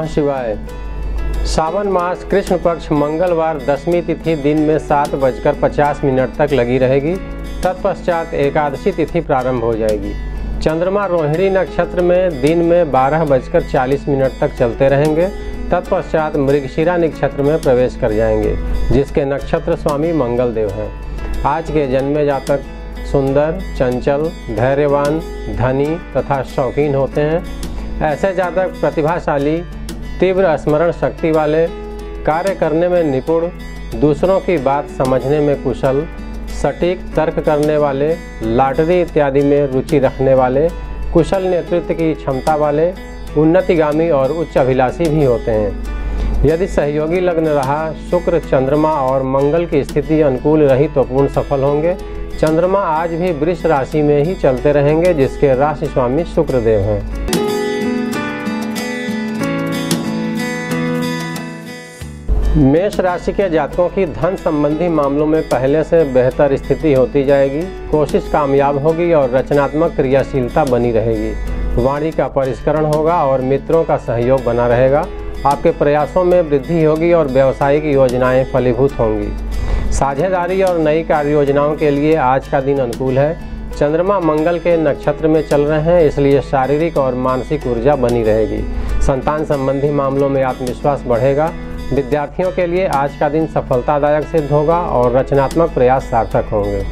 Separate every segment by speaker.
Speaker 1: नमः शिवाय। सावन मास कृष्ण पक्ष मंगलवार दसवीं तिथि दिन में सात बजकर पचास मिनट तक लगी रहेगी। तत्पश्चात एकादशी तिथि प्रारंभ हो जाएगी। चंद्रमा रोहिणी नक्षत्र में दिन में बारह बजकर चालीस मिनट तक चलते रहेंगे। तत्पश्चात मृगशिरा नक्षत्र में प्रवेश कर जाएँगे, जिसके नक्षत्र स्वामी मंगल देव हैं। आज के जन्मे जातक सुंदर, चंचल, धैर्यवान, धनी तथा शौकीन होते हैं। ऐसे जातक प्रतिभाशाली तीव्र स्मरण शक्ति वाले कार्य करने में निपुण, दूसरों की बात समझने में कुशल, सटीक तर्क करने वाले, लाटरी इत्यादि में रुचि रखने वाले, कुशल नेतृत्व की क्षमता वाले, उन्नतिगामी और उच्च अभिलाषी भी होते हैं। यदि सहयोगी लग्न रहा, शुक्र, चंद्रमा और मंगल की स्थिति अनुकूल रही तो पूर्ण सफल होंगे। चंद्रमा आज भी वृष राशि में ही चलते रहेंगे, जिसके राशि स्वामी शुक्रदेव हैं। मेष राशि के जातकों की धन संबंधी मामलों में पहले से बेहतर स्थिति होती जाएगी। कोशिश कामयाब होगी और रचनात्मक क्रियाशीलता बनी रहेगी। वाणी का परिष्करण होगा और मित्रों का सहयोग बना रहेगा। आपके प्रयासों में वृद्धि होगी और व्यावसायिक योजनाएँ फलीभूत होंगी। साझेदारी और नई कार्य योजनाओं के लिए आज का दिन अनुकूल है। चंद्रमा मंगल के नक्षत्र में चल रहे हैं, इसलिए शारीरिक और मानसिक ऊर्जा बनी रहेगी। संतान संबंधी मामलों में आत्मविश्वास बढ़ेगा। विद्यार्थियों के लिए आज का दिन सफलतादायक सिद्ध होगा और रचनात्मक प्रयास सार्थक होंगे।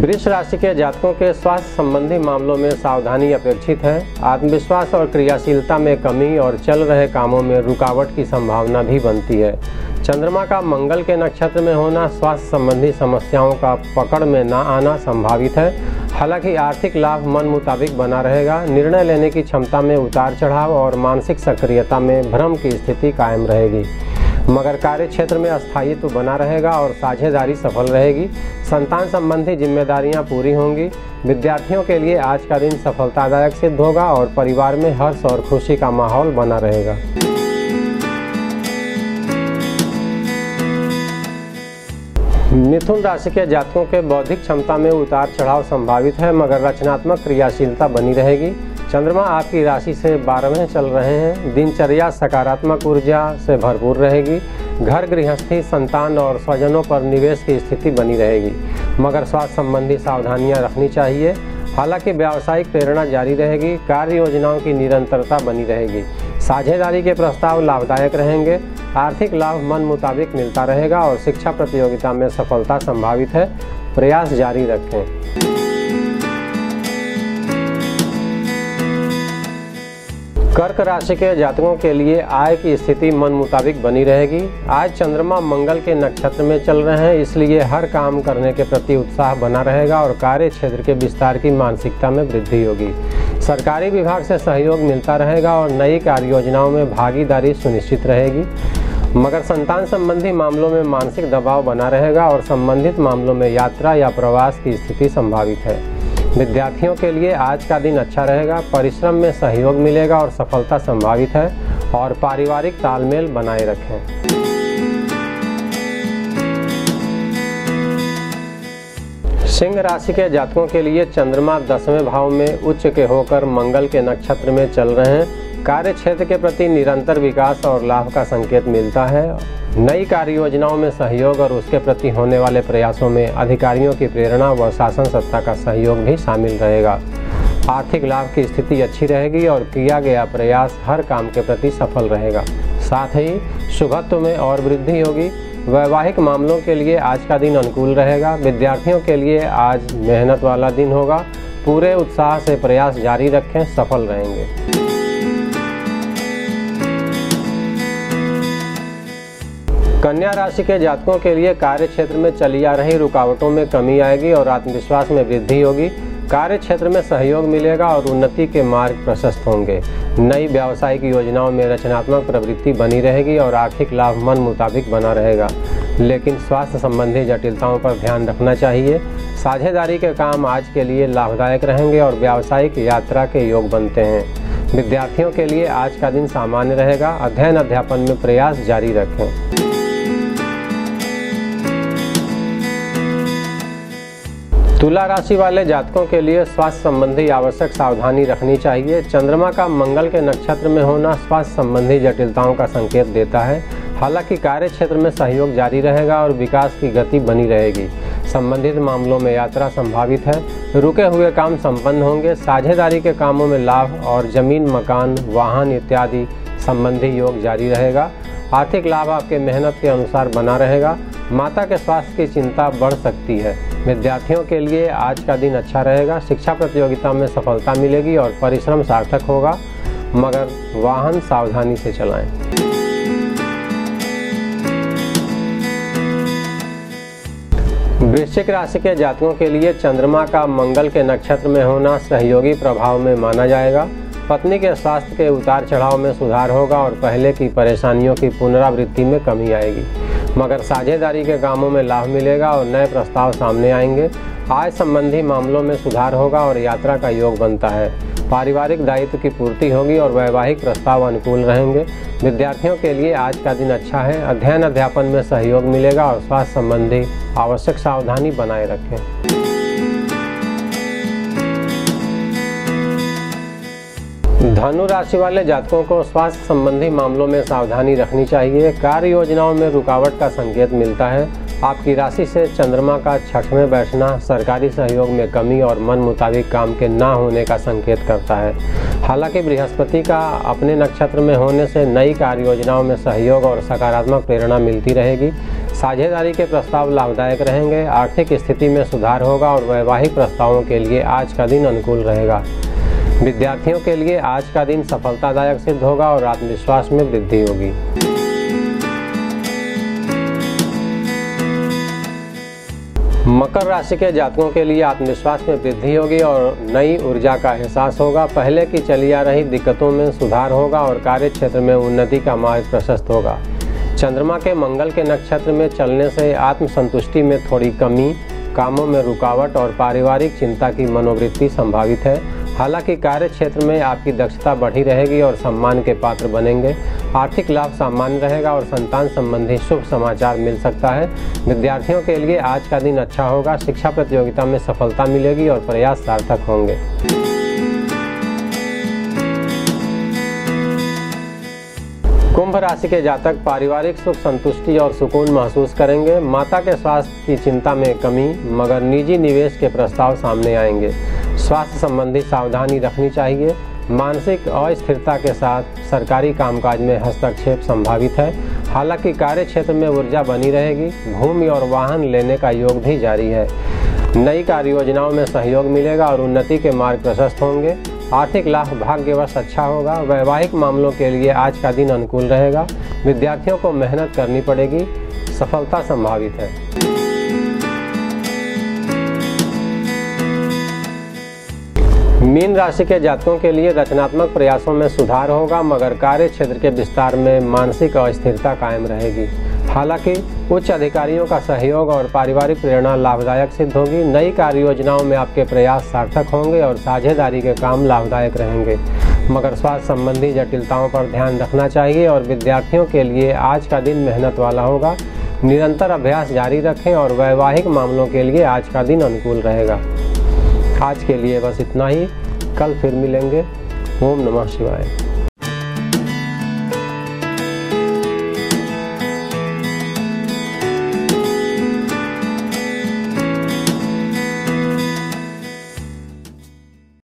Speaker 1: वृष राशि के जातकों के स्वास्थ्य संबंधी मामलों में सावधानी अपेक्षित है। आत्मविश्वास और क्रियाशीलता में कमी और चल रहे कामों में रुकावट की संभावना भी बनती है। चंद्रमा का मंगल के नक्षत्र में होना स्वास्थ्य संबंधी समस्याओं का पकड़ में न आना संभावित है। हालाँकि आर्थिक लाभ मन मुताबिक बना रहेगा। निर्णय लेने की क्षमता में उतार चढ़ाव और मानसिक सक्रियता में भ्रम की स्थिति कायम रहेगी। मगर कार्य क्षेत्र में अस्थायित्व बना रहेगा और साझेदारी सफल रहेगी। संतान संबंधी जिम्मेदारियाँ पूरी होंगी। विद्यार्थियों के लिए आज का दिन सफलतादायक सिद्ध होगा और परिवार में हर्ष और खुशी का माहौल बना रहेगा। मिथुन राशि के जातकों के बौद्धिक क्षमता में उतार चढ़ाव संभावित है, मगर रचनात्मक क्रियाशीलता बनी रहेगी। चंद्रमा आपकी राशि से बारहवें चल रहे हैं। दिनचर्या सकारात्मक ऊर्जा से भरपूर रहेगी। घर गृहस्थी, संतान और स्वजनों पर निवेश की स्थिति बनी रहेगी। मगर स्वास्थ्य संबंधी सावधानियाँ रखनी चाहिए। हालाँकि व्यावसायिक प्रेरणा जारी रहेगी। कार्य योजनाओं की निरंतरता बनी रहेगी। साझेदारी के प्रस्ताव लाभदायक रहेंगे। आर्थिक लाभ मन मुताबिक मिलता रहेगा और शिक्षा प्रतियोगिता में सफलता संभावित है। प्रयास जारी रखें। कर्क राशि के जातकों के लिए आय की स्थिति मन मुताबिक बनी रहेगी। आज चंद्रमा मंगल के नक्षत्र में चल रहे हैं, इसलिए हर काम करने के प्रति उत्साह बना रहेगा और कार्य क्षेत्र के विस्तार की मानसिकता में वृद्धि होगी। सरकारी विभाग से सहयोग मिलता रहेगा और नई कार्य योजनाओं में भागीदारी सुनिश्चित रहेगी। मगर संतान संबंधी मामलों में मानसिक दबाव बना रहेगा और संबंधित मामलों में यात्रा या प्रवास की स्थिति संभावित है। विद्यार्थियों के लिए आज का दिन अच्छा रहेगा, परिश्रम में सहयोग मिलेगा और सफलता संभावित है और पारिवारिक तालमेल बनाए रखें। सिंह राशि के जातकों के लिए चंद्रमा दसवें भाव में उच्च के होकर मंगल के नक्षत्र में चल रहे हैं। कार्य क्षेत्र के प्रति निरंतर विकास और लाभ का संकेत मिलता है। नई कार्य योजनाओं में सहयोग और उसके प्रति होने वाले प्रयासों में अधिकारियों की प्रेरणा व शासन सत्ता का सहयोग भी शामिल रहेगा। आर्थिक लाभ की स्थिति अच्छी रहेगी और किया गया प्रयास हर काम के प्रति सफल रहेगा। साथ ही शुभत्व में और वृद्धि होगी। वैवाहिक मामलों के लिए आज का दिन अनुकूल रहेगा। विद्यार्थियों के लिए आज मेहनत वाला दिन होगा। पूरे उत्साह से प्रयास जारी रखें, सफल रहेंगे। कन्या राशि के जातकों के लिए कार्य क्षेत्र में चली आ रही रुकावटों में कमी आएगी और आत्मविश्वास में वृद्धि होगी। कार्य क्षेत्र में सहयोग मिलेगा और उन्नति के मार्ग प्रशस्त होंगे। नई व्यावसायिक योजनाओं में रचनात्मक प्रवृत्ति बनी रहेगी और आर्थिक लाभ मन मुताबिक बना रहेगा। लेकिन स्वास्थ्य संबंधी जटिलताओं पर ध्यान रखना चाहिए। साझेदारी के काम आज के लिए लाभदायक रहेंगे और व्यावसायिक यात्रा के योग बनते हैं। विद्यार्थियों के लिए आज का दिन सामान्य रहेगा। अध्ययन अध्यापन में प्रयास जारी रखें। तुला राशि वाले जातकों के लिए स्वास्थ्य संबंधी आवश्यक सावधानी रखनी चाहिए। चंद्रमा का मंगल के नक्षत्र में होना स्वास्थ्य संबंधी जटिलताओं का संकेत देता है। हालाँकि कार्य क्षेत्र में सहयोग जारी रहेगा और विकास की गति बनी रहेगी। संबंधित मामलों में यात्रा संभावित है। रुके हुए काम संपन्न होंगे। साझेदारी के कामों में लाभ और ज़मीन, मकान, वाहन इत्यादि संबंधी योग जारी रहेगा। आर्थिक लाभ आपके मेहनत के अनुसार बना रहेगा। माता के स्वास्थ्य की चिंता बढ़ सकती है। विद्यार्थियों के लिए आज का दिन अच्छा रहेगा, शिक्षा प्रतियोगिता में सफलता मिलेगी और परिश्रम सार्थक होगा, मगर वाहन सावधानी से चलाएँ। वृश्चिक राशि के जातकों के लिए चंद्रमा का मंगल के नक्षत्र में होना सहयोगी प्रभाव में माना जाएगा। पत्नी के स्वास्थ्य के उतार चढ़ाव में सुधार होगा और पहले की परेशानियों की पुनरावृत्ति में कमी आएगी। मगर साझेदारी के कामों में लाभ मिलेगा और नए प्रस्ताव सामने आएँगे। आय संबंधी मामलों में सुधार होगा और यात्रा का योग बनता है। पारिवारिक दायित्व की पूर्ति होगी और वैवाहिक प्रस्ताव अनुकूल रहेंगे। विद्यार्थियों के लिए आज का दिन अच्छा है। अध्ययन अध्यापन में सहयोग मिलेगा और स्वास्थ्य संबंधी आवश्यक सावधानी बनाए रखें। धनु राशि वाले जातकों को स्वास्थ्य संबंधी मामलों में सावधानी रखनी चाहिए। कार्य योजनाओं में रुकावट का संकेत मिलता है। आपकी राशि से चंद्रमा का छठ में बैठना, सरकारी सहयोग में कमी और मन मुताबिक काम के ना होने का संकेत करता है। हालाँकि बृहस्पति का अपने नक्षत्र में होने से नई कार्य योजनाओं में सहयोग और सकारात्मक प्रेरणा मिलती रहेगी। साझेदारी के प्रस्ताव लाभदायक रहेंगे। आर्थिक स्थिति में सुधार होगा और वैवाहिक प्रस्तावों के लिए आज का दिन अनुकूल रहेगा। विद्यार्थियों के लिए आज का दिन सफलतादायक सिद्ध होगा और आत्मविश्वास में वृद्धि होगी। मकर राशि के जातकों के लिए आत्मविश्वास में वृद्धि होगी और नई ऊर्जा का एहसास होगा। पहले की चली आ रही दिक्कतों में सुधार होगा और कार्य क्षेत्र में उन्नति का मार्ग प्रशस्त होगा। चंद्रमा के मंगल के नक्षत्र में चलने से आत्मसंतुष्टि में थोड़ी कमी, कामों में रुकावट और पारिवारिक चिंता की मनोवृत्ति संभावित है। हालाँकि कार्य क्षेत्र में आपकी दक्षता बढ़ी रहेगी और सम्मान के पात्र बनेंगे। आर्थिक लाभ सामान्य रहेगा और संतान संबंधी शुभ समाचार मिल सकता है। विद्यार्थियों के लिए आज का दिन अच्छा होगा। शिक्षा प्रतियोगिता में सफलता मिलेगी और प्रयास सार्थक होंगे। कुंभ राशि के जातक पारिवारिक सुख, संतुष्टि और सुकून महसूस करेंगे। माता के स्वास्थ्य की चिंता में कमी, मगर निजी निवेश के प्रस्ताव सामने आएँगे। स्वास्थ्य संबंधी सावधानी रखनी चाहिए। मानसिक अस्थिरता के साथ सरकारी कामकाज में हस्तक्षेप संभावित है। हालाँकि कार्य क्षेत्र में ऊर्जा बनी रहेगी। भूमि और वाहन लेने का योग भी जारी है। नई कार्य योजनाओं में सहयोग मिलेगा और उन्नति के मार्ग प्रशस्त होंगे। आर्थिक लाभ भाग्यवश अच्छा होगा। वैवाहिक मामलों के लिए आज का दिन अनुकूल रहेगा। विद्यार्थियों को मेहनत करनी पड़ेगी। सफलता संभावित है। मीन राशि के जातकों के लिए रचनात्मक प्रयासों में सुधार होगा, मगर कार्य क्षेत्र के विस्तार में मानसिक अस्थिरता कायम रहेगी। हालाँकि, उच्च अधिकारियों का सहयोग और पारिवारिक प्रेरणा लाभदायक सिद्ध होगी। नई कार्य योजनाओं में आपके प्रयास सार्थक होंगे और साझेदारी के काम लाभदायक रहेंगे। मगर स्वास्थ्य संबंधी जटिलताओं पर ध्यान रखना चाहिए और विद्यार्थियों के लिए आज का दिन मेहनत वाला होगा। निरंतर अभ्यास जारी रखें और वैवाहिक मामलों के लिए आज का दिन अनुकूल रहेगा। आज के लिए बस इतना ही। कल फिर मिलेंगे। ओम नमः शिवाय।